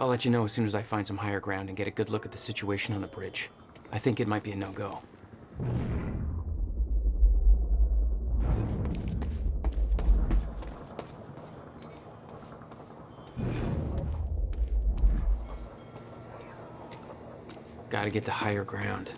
I'll let you know as soon as I find some higher ground and get a good look at the situation on the bridge. I think it might be a no-go. Gotta get to higher ground.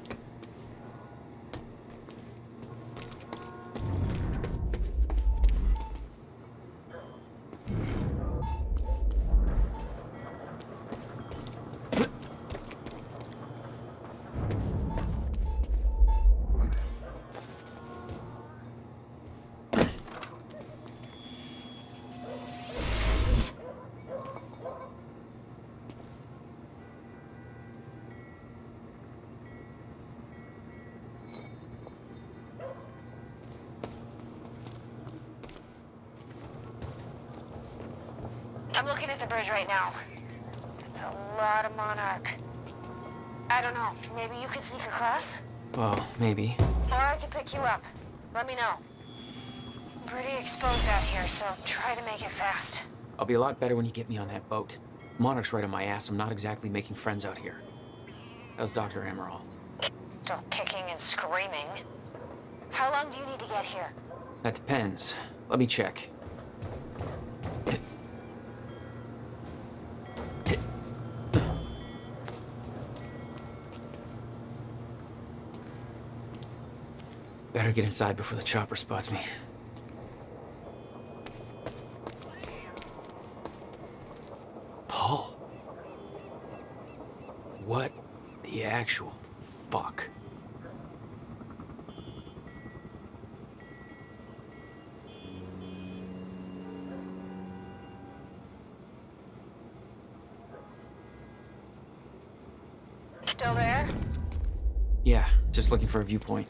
I'm looking at the bridge right now. It's a lot of Monarch. I don't know. Maybe you could sneak across? Well, maybe. Or I could pick you up. Let me know. I'm Pretty exposed out here, so try to make it fast. I'll be a lot better when you get me on that boat. Monarch's right on my ass. I'm not exactly making friends out here. That was Dr. Amaral? Still kicking and screaming. How long do you need to get here? That depends. Let me check. Better get inside before the chopper spots me. Paul. What the actual fuck? Still there? Yeah, just looking for a viewpoint.